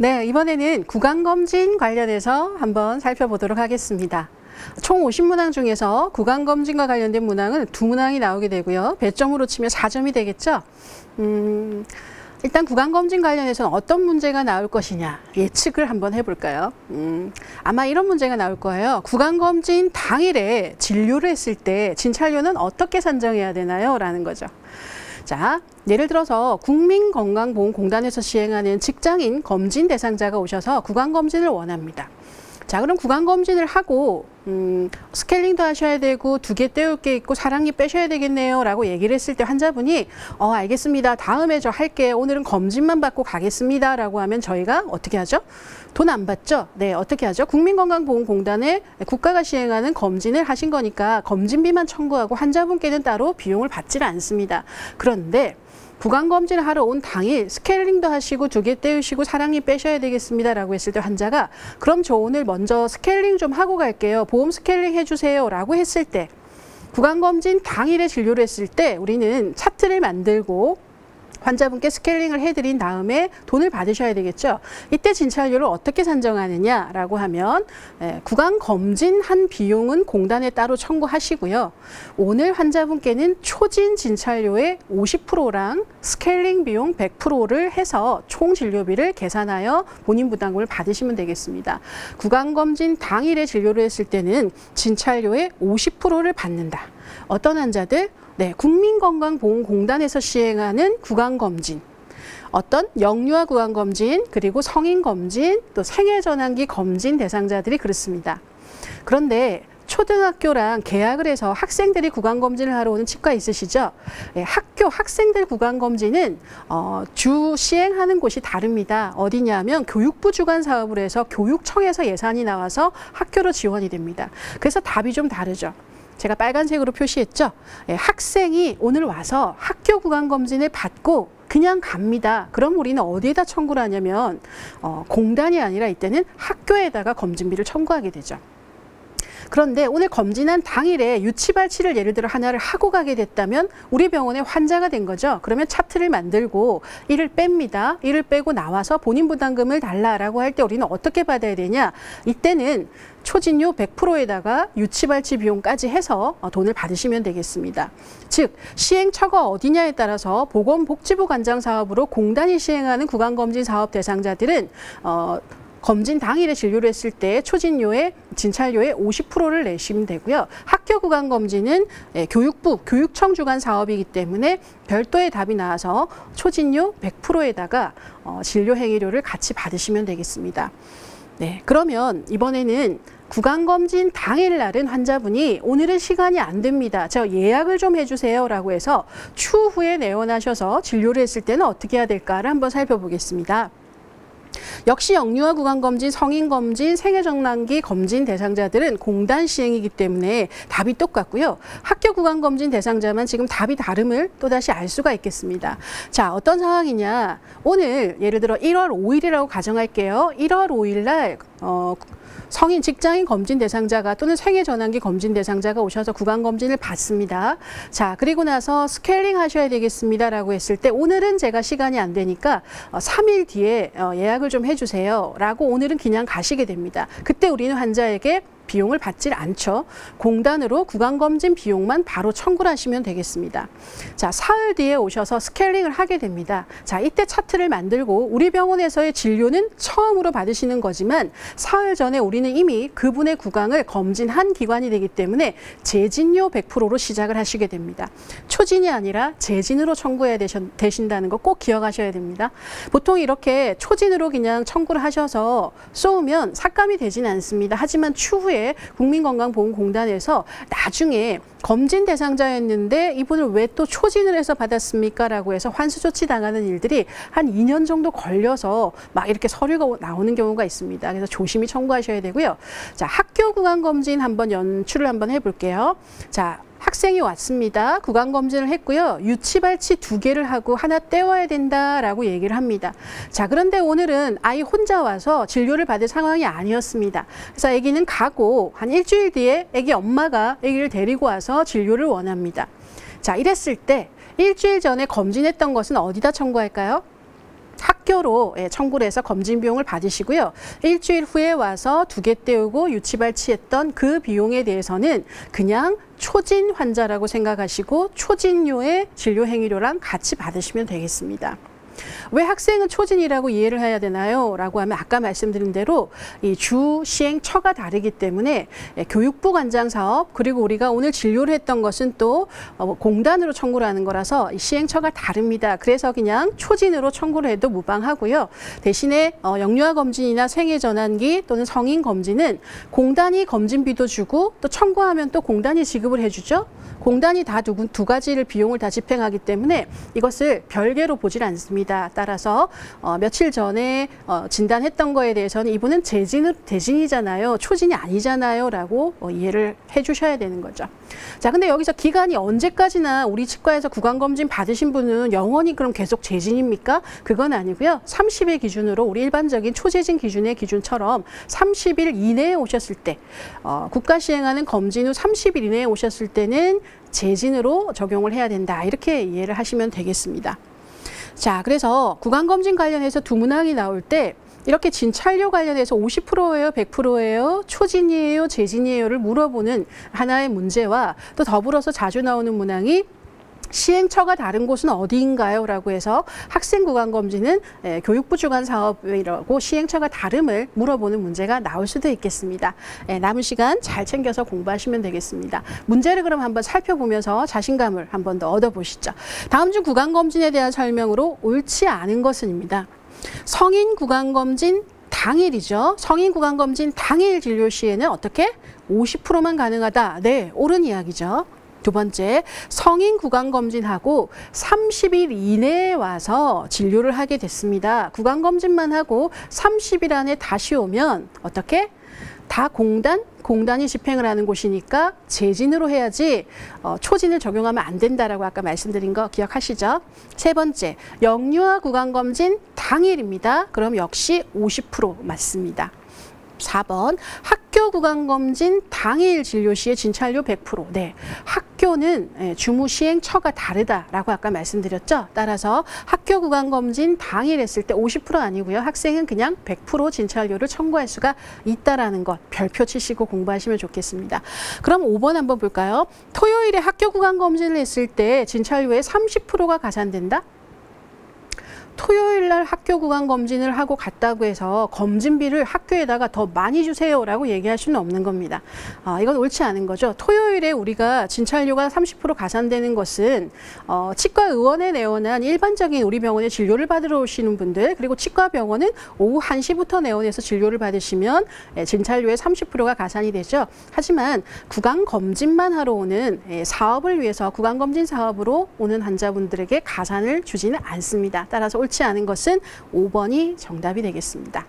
네, 이번에는 구강검진 관련해서 한번 살펴보도록 하겠습니다. 총 50문항 중에서 구강검진과 관련된 문항은 두 문항이 나오게 되고요. 배점으로 치면 4점이 되겠죠. 음, 일단 구강검진 관련해서는 어떤 문제가 나올 것이냐 예측을 한번 해볼까요? 음, 아마 이런 문제가 나올 거예요. 구강검진 당일에 진료를 했을 때 진찰료는 어떻게 산정해야 되나요? 라는 거죠. 자, 예를 들어서 국민건강보험공단에서 시행하는 직장인 검진 대상자가 오셔서 구강검진을 원합니다. 자, 그럼 구강 검진을 하고 음, 스케일링도 하셔야 되고 두 개 떼울 게 있고 사랑니 빼셔야 되겠네요 라고 얘기를 했을 때 환자분이 어 알겠습니다 다음에 저 할게요 오늘은 검진만 받고 가겠습니다 라고 하면 저희가 어떻게 하죠? 돈 안 받죠? 네 어떻게 하죠? 국민건강보험공단에 국가가 시행하는 검진을 하신 거니까 검진비만 청구하고 환자분께는 따로 비용을 받지를 않습니다 그런데 구강검진을 하러 온 당일 스케일링도 하시고 두 개 떼우시고 사랑니 빼셔야 되겠습니다라고 했을 때 환자가 그럼 저 오늘 먼저 스케일링 좀 하고 갈게요. 보험 스케일링 해주세요 라고 했을 때 구강검진 당일에 진료를 했을 때 우리는 차트를 만들고 환자분께 스케일링을 해드린 다음에 돈을 받으셔야 되겠죠. 이때 진찰료를 어떻게 산정하느냐라고 하면 예, 구강 검진한 비용은 공단에 따로 청구하시고요. 오늘 환자분께는 초진 진찰료의 50%랑 스케일링 비용 100%를 해서 총 진료비를 계산하여 본인 부담금을 받으시면 되겠습니다. 구강 검진 당일에 진료를 했을 때는 진찰료의 50%를 받는다. 어떤 환자들? 네, 국민건강보험공단에서 시행하는 구강검진, 어떤 영유아 구강 검진, 그리고 성인 검진, 또 생애 전환기 검진 대상자들이 그렇습니다. 그런데 초등학교랑 계약을 해서 학생들이 구강 검진을 하러 오는 치과 있으시죠? 네, 학교 학생들 구강 검진은 어, 주 시행하는 곳이 다릅니다. 어디냐면 교육부 주관 사업을 해서 교육청에서 예산이 나와서 학교로 지원이 됩니다. 그래서 답이 좀 다르죠. 제가 빨간색으로 표시했죠. 예, 학생이 오늘 와서 학교 구강검진을 받고 그냥 갑니다. 그럼 우리는 어디에다 청구를 하냐면 어, 공단이 아니라 이때는 학교에다가 검진비를 청구하게 되죠. 그런데 오늘 검진한 당일에 유치발치를 예를 들어 하나를 하고 가게 됐다면 우리 병원에 환자가 된 거죠. 그러면 차트를 만들고 이를 뺍니다. 이를 빼고 나와서 본인 부담금을 달라라고 할 때 우리는 어떻게 받아야 되냐. 이때는 초진료 100%에다가 유치발치 비용까지 해서 어, 돈을 받으시면 되겠습니다. 즉 시행처가 어디냐에 따라서 보건복지부 관장 사업으로 공단이 시행하는 구강검진 사업 대상자들은 어, 검진 당일에 진료를 했을 때 초진료의 진찰료의 50%를 내시면 되고요. 학교 구강 검진은 예, 교육부, 교육청 주관 사업이기 때문에 별도의 답이 나와서 초진료 100%에다가 어, 진료 행위료를 같이 받으시면 되겠습니다. 네, 그러면 이번에는 구강검진 당일 날은 환자분이 오늘은 시간이 안 됩니다. 저 예약을 좀 해주세요 라고 해서 추후에 내원하셔서 진료를 했을 때는 어떻게 해야 될까를 한번 살펴보겠습니다. 역시 영유아 구강 검진, 성인 검진, 생애 정란기 검진 대상자들은 공단 시행이기 때문에 답이 똑같고요. 학교 구강 검진 대상자만 지금 답이 다름을 또다시 알 수가 있겠습니다. 자, 어떤 상황이냐. 오늘 예를 들어 1월 5일이라고 가정할게요. 1월 5일 날 어, 성인 직장인 검진 대상자가 또는 생애 전환기 검진 대상자가 오셔서 구강 검진을 받습니다. 자, 그리고 나서 스케일링 하셔야 되겠습니다라고 했을 때 오늘은 제가 시간이 안 되니까 어, 3일 뒤에 어, 예약을 좀 해주세요 라고 오늘은 그냥 가시게 됩니다. 그때 우리는 환자에게 비용을 받질 않죠. 공단으로 구강검진 비용만 바로 청구를 하시면 되겠습니다. 자, 사흘 뒤에 오셔서 스케일링을 하게 됩니다. 자, 이때 차트를 만들고 우리 병원에서의 진료는 처음으로 받으시는 거지만 사흘 전에 우리는 이미 그분의 구강을 검진한 기관이 되기 때문에 재진료 100%로 시작을 하시게 됩니다. 초진이 아니라 재진으로 청구해야 되신다는 거 꼭 기억하셔야 됩니다. 보통 이렇게 초진으로 그냥 청구를 하셔서 쏘면 삭감이 되지는 않습니다. 하지만 추후에 국민건강보험공단에서 나중에 검진 대상자였는데 이분을 왜 또 초진을 해서 받았습니까? 라고 해서 환수 조치 당하는 일들이 한 2년 정도 걸려서 막 이렇게 서류가 나오는 경우가 있습니다. 그래서 조심히 청구하셔야 되고요. 자, 학교 구강 검진 한번 연출을 한번 해볼게요. 자, 학생이 왔습니다. 구강 검진을 했고요. 유치발치 두 개를 하고 하나 떼워야 된다라고 얘기를 합니다. 자, 그런데 오늘은 아이 혼자 와서 진료를 받을 상황이 아니었습니다. 그래서 아기는 가고 한 일주일 뒤에 아기 엄마가 아기를 데리고 와서 진료를 원합니다. 자, 이랬을 때 일주일 전에 검진했던 것은 어디다 청구할까요? 학교로 예, 청구를 해서 검진 비용을 받으시고요. 일주일 후에 와서 두 개 떼우고 유치 발치했던 그 비용에 대해서는 그냥 초진 환자라고 생각하시고 초진료의 진료 행위료랑 같이 받으시면 되겠습니다. 왜 학생은 초진이라고 이해를 해야 되나요? 라고 하면 아까 말씀드린 대로 이 주 시행처가 다르기 때문에 예, 교육부 관장 사업 그리고 우리가 오늘 진료를 했던 것은 또 어, 공단으로 청구를 하는 거라서 이 시행처가 다릅니다. 그래서 그냥 초진으로 청구를 해도 무방하고요. 대신에 어, 영유아 검진이나 생애 전환기 또는 성인 검진은 공단이 검진비도 주고 또 청구하면 또 공단이 지급을 해주죠. 공단이 다두두 가지를 비용을 다 집행하기 때문에 이것을 별개로 보질 않습니다. 따라서 어, 며칠 전에 어, 진단했던 거에 대해서는 이분은 재진 대진이잖아요. 초진이 아니잖아요 라고 어, 이해를 해주셔야 되는 거죠. 자, 근데 여기서 기간이 언제까지나 우리 치과에서 구강 검진 받으신 분은 영원히 그럼 계속 재진입니까? 그건 아니고요. 30일 기준으로 우리 일반적인 초재진 기준의 기준처럼 30일 이내에 오셨을 때 어, 국가 시행하는 검진 후 30일 이내에 오셨을 때는 재진으로 적용을 해야 된다. 이렇게 이해를 하시면 되겠습니다. 자, 그래서 구강검진 관련해서 두 문항이 나올 때 이렇게 진찰료 관련해서 50%예요, 100%예요, 초진이에요, 재진이에요를 물어보는 하나의 문제와 또 더불어서 자주 나오는 문항이 시행처가 다른 곳은 어디인가요? 라고 해서 학생 구강 검진은 예, 교육부 주관 사업이라고 시행처가 다름을 물어보는 문제가 나올 수도 있겠습니다. 예, 남은 시간 잘 챙겨서 공부하시면 되겠습니다. 문제를 그럼 한번 살펴보면서 자신감을 한 번 더 얻어보시죠. 다음 주 구강 검진에 대한 설명으로 옳지 않은 것은입니다. 성인 구강 검진 당일이죠. 성인 구강 검진 당일 진료 시에는 어떻게 50%만 가능하다. 네, 옳은 이야기죠. 두 번째, 성인 구강 검진하고 30일 이내에 와서 진료를 하게 됐습니다. 구강 검진만 하고 30일 안에 다시 오면 어떻게? 다 공단, 공단이 집행을 하는 곳이니까 재진으로 해야지 어, 초진을 적용하면 안 된다라고 아까 말씀드린 거 기억하시죠? 세 번째, 영유아 구강 검진 당일입니다. 그럼 역시 50% 맞습니다. 4번 학교 구강 검진 당일 진료 시에 진찰료 100%. 네. 학교는 예, 주무 시행 처가 다르다라고 아까 말씀드렸죠. 따라서 학교 구강 검진 당일 했을 때 50% 아니고요. 학생은 그냥 100% 진찰료를 청구할 수가 있다라는 것 별표 치시고 공부하시면 좋겠습니다. 그럼 5번 한번 볼까요? 토요일에 학교 구강 검진을 했을 때 진찰료의 30%가 가산된다? 토요일 날 학교 구강 검진을 하고 갔다고 해서 검진비를 학교에다가 더 많이 주세요라고 얘기할 수는 없는 겁니다. 아, 이건 옳지 않은 거죠. 토요일에 우리가 진찰료가 30% 가산되는 것은 어, 치과 의원에 내원한 일반적인 우리 병원에 진료를 받으러 오시는 분들 그리고 치과 병원은 오후 1시부터 내원해서 진료를 받으시면 예, 진찰료의 30%가 가산이 되죠. 하지만 구강 검진만 하러 오는 예, 사업을 위해서 구강 검진 사업으로 오는 환자분들에게 가산을 주지는 않습니다. 따라서 옳지 않은 것은 5번이 정답이 되겠습니다.